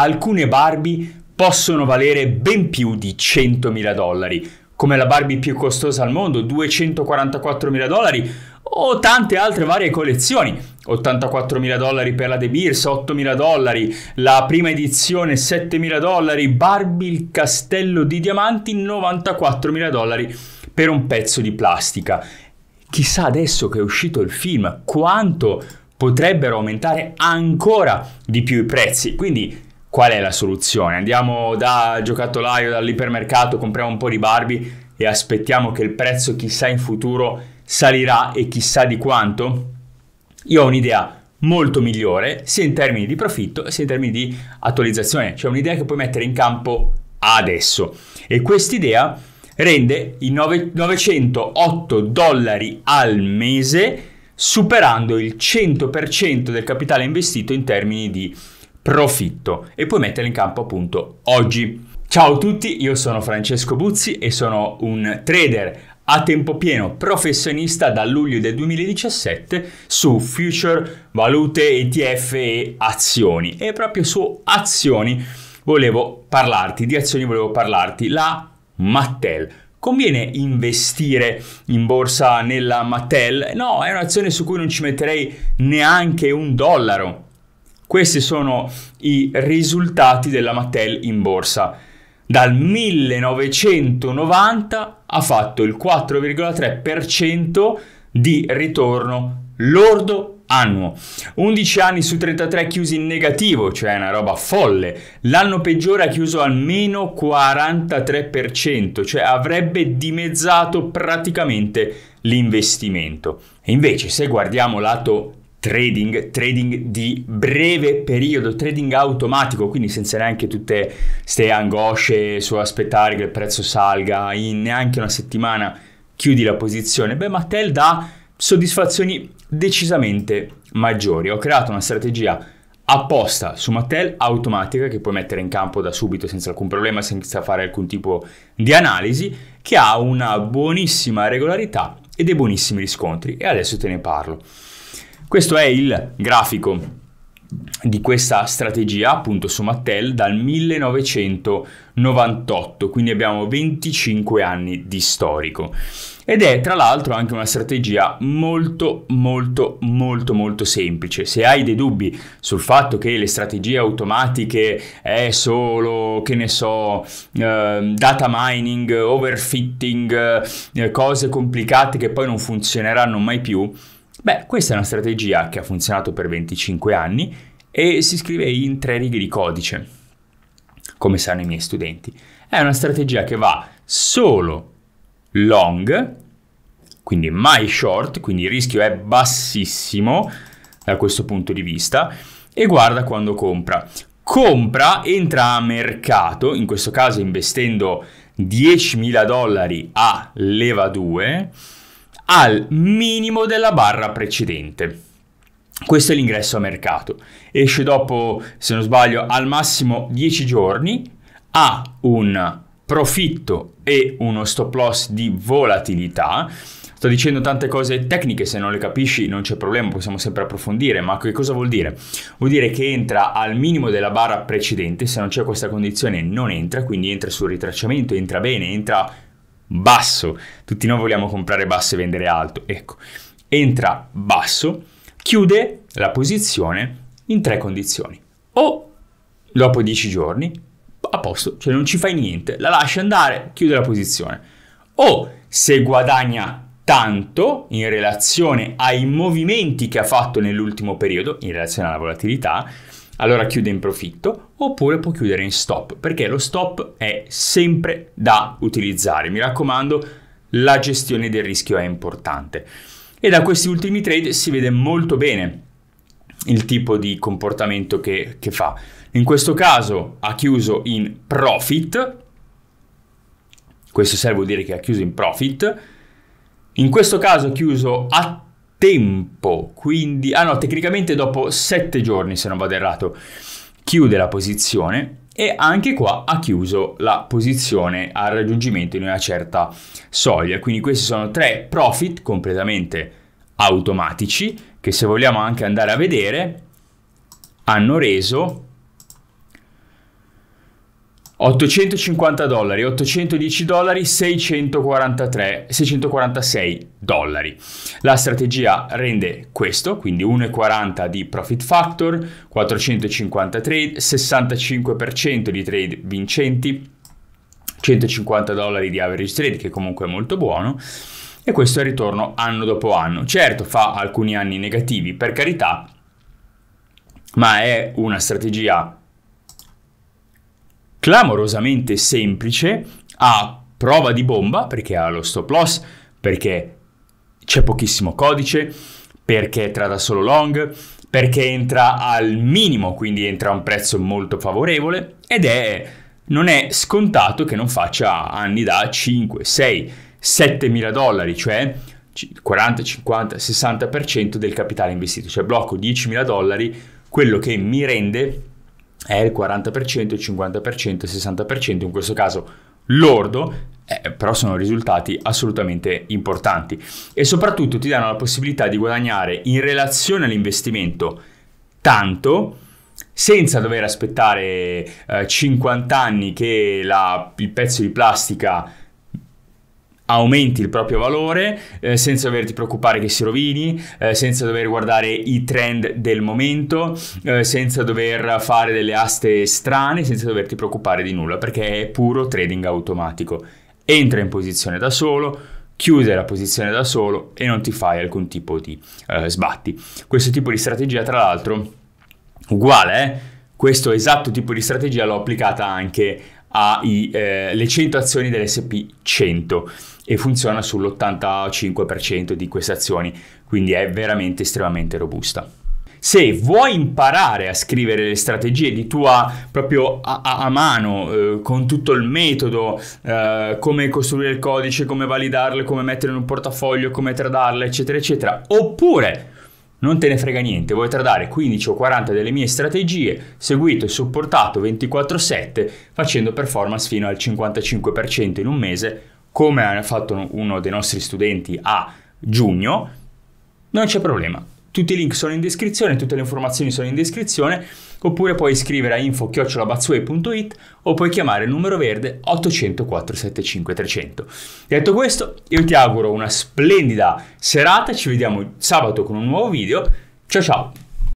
Alcune Barbie possono valere ben più di 100.000 dollari, come la Barbie più costosa al mondo, 244.000 dollari, o tante altre varie collezioni, 84.000 dollari per la De Beers, 8.000 dollari, la prima edizione 7.000 dollari, Barbie il castello di diamanti 94.000 dollari per un pezzo di plastica. Chissà adesso che è uscito il film quanto potrebbero aumentare ancora di più i prezzi, quindi Qual è la soluzione? Andiamo da giocattolaio, dall'ipermercato, compriamo un po' di Barbie e aspettiamo che il prezzo chissà in futuro salirà e chissà di quanto? Io ho un'idea molto migliore sia in termini di profitto sia in termini di attualizzazione, cioè un'idea che puoi mettere in campo adesso. E quest'idea rende i 9, 908 dollari al mese superando il 100% del capitale investito in termini di profitto e puoi metterli in campo appunto oggi. Ciao a tutti, io sono Francesco Buzzi e sono un trader a tempo pieno professionista dal luglio del 2017 su future, valute, ETF e azioni. E proprio su azioni volevo parlarti, di azioni volevo parlarti, la Mattel. Conviene investire in borsa nella Mattel? No, è un'azione su cui non ci metterei neanche un dollaro. Questi sono i risultati della Mattel in borsa. Dal 1990 ha fatto il 4,3% di ritorno lordo annuo. 11 anni su 33 chiusi in negativo, cioè una roba folle. L'anno peggiore ha chiuso al meno 43%, cioè avrebbe dimezzato praticamente l'investimento. E invece se guardiamo lato trading, trading di breve periodo, trading automatico, quindi senza neanche tutte queste angosce su aspettare che il prezzo salga, in neanche una settimana chiudi la posizione. Beh, Mattel dà soddisfazioni decisamente maggiori. Ho creato una strategia apposta su Mattel automatica che puoi mettere in campo da subito senza alcun problema, senza fare alcun tipo di analisi, che ha una buonissima regolarità e dei buonissimi riscontri e adesso te ne parlo. Questo è il grafico di questa strategia appunto su Mattel dal 1998, quindi abbiamo 25 anni di storico. Ed è tra l'altro anche una strategia molto molto molto molto semplice. Se hai dei dubbi sul fatto che le strategie automatiche è solo, che ne so, eh, data mining, overfitting, eh, cose complicate che poi non funzioneranno mai più, Beh, questa è una strategia che ha funzionato per 25 anni e si scrive in tre righe di codice, come sanno i miei studenti. È una strategia che va solo long, quindi mai short, quindi il rischio è bassissimo da questo punto di vista, e guarda quando compra. Compra, entra a mercato, in questo caso investendo 10.000 dollari a leva 2, al minimo della barra precedente. Questo è l'ingresso a mercato. Esce dopo, se non sbaglio, al massimo 10 giorni, ha un profitto e uno stop loss di volatilità. Sto dicendo tante cose tecniche, se non le capisci non c'è problema, possiamo sempre approfondire, ma che cosa vuol dire? Vuol dire che entra al minimo della barra precedente, se non c'è questa condizione non entra, quindi entra sul ritracciamento, entra bene, entra basso. Tutti noi vogliamo comprare basso e vendere alto. Ecco, entra basso, chiude la posizione in tre condizioni. O dopo 10 giorni, a posto, cioè non ci fai niente, la lasci andare, chiude la posizione. O se guadagna tanto in relazione ai movimenti che ha fatto nell'ultimo periodo, in relazione alla volatilità, allora chiude in profitto oppure può chiudere in stop perché lo stop è sempre da utilizzare. Mi raccomando, la gestione del rischio è importante. E da questi ultimi trade si vede molto bene il tipo di comportamento che, che fa. In questo caso ha chiuso in profit, questo serve vuol dire che ha chiuso in profit, in questo caso ha chiuso a tempo, quindi, ah no, tecnicamente dopo 7 giorni, se non vado errato, chiude la posizione e anche qua ha chiuso la posizione al raggiungimento di una certa soglia. Quindi questi sono tre profit completamente automatici che se vogliamo anche andare a vedere hanno reso 850 dollari, 810 dollari, 643, 646 dollari. La strategia rende questo, quindi 1,40 di profit factor, 450 trade, 65% di trade vincenti, 150 dollari di average trade, che comunque è molto buono, e questo è il ritorno anno dopo anno. Certo, fa alcuni anni negativi, per carità, ma è una strategia clamorosamente semplice, a prova di bomba, perché ha lo stop loss, perché c'è pochissimo codice, perché trada solo long, perché entra al minimo, quindi entra a un prezzo molto favorevole ed è non è scontato che non faccia anni da 5, 6, 7 mila dollari, cioè 40, 50, 60% del capitale investito, cioè blocco 10 mila dollari, quello che mi rende è il 40%, il 50%, il 60%, in questo caso lordo, eh, però sono risultati assolutamente importanti. E soprattutto ti danno la possibilità di guadagnare in relazione all'investimento tanto senza dover aspettare eh, 50 anni che la, il pezzo di plastica aumenti il proprio valore eh, senza doverti preoccupare che si rovini, eh, senza dover guardare i trend del momento, eh, senza dover fare delle aste strane, senza doverti preoccupare di nulla perché è puro trading automatico. Entra in posizione da solo, chiude la posizione da solo e non ti fai alcun tipo di eh, sbatti. Questo tipo di strategia tra l'altro uguale, eh? questo esatto tipo di strategia l'ho applicata anche alle eh, 100 azioni dell'SP 100 e funziona sull'85% di queste azioni, quindi è veramente estremamente robusta. Se vuoi imparare a scrivere le strategie di tua proprio a, a mano, eh, con tutto il metodo, eh, come costruire il codice, come validarle, come mettere in un portafoglio, come tradarle, eccetera, eccetera, oppure non te ne frega niente, vuoi tradare 15 o 40 delle mie strategie, seguito e supportato 24/7, facendo performance fino al 55% in un mese, come ha fatto uno dei nostri studenti a giugno, non c'è problema. Tutti i link sono in descrizione, tutte le informazioni sono in descrizione, oppure puoi iscrivere a info-bazzway.it o puoi chiamare il numero verde 800 475 300. Detto questo, io ti auguro una splendida serata, ci vediamo sabato con un nuovo video. Ciao ciao!